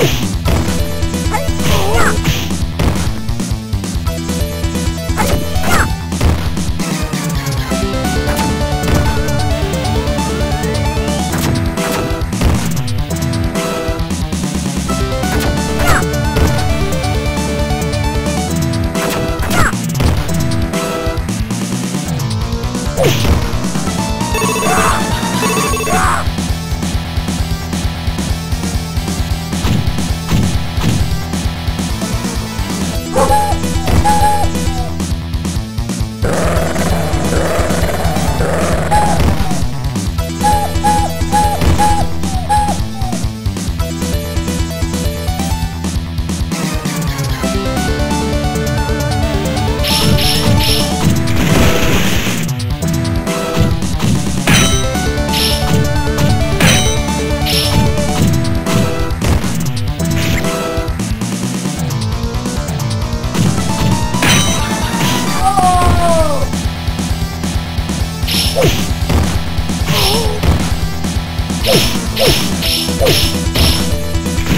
Oh!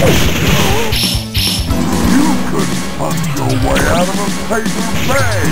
You could punch your way out of a paper bag!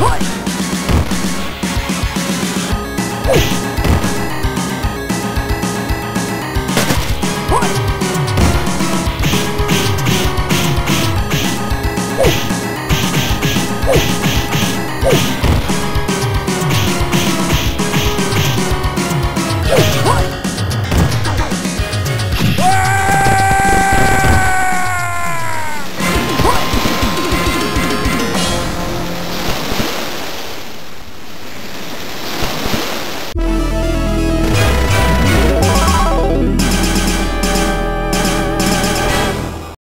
What?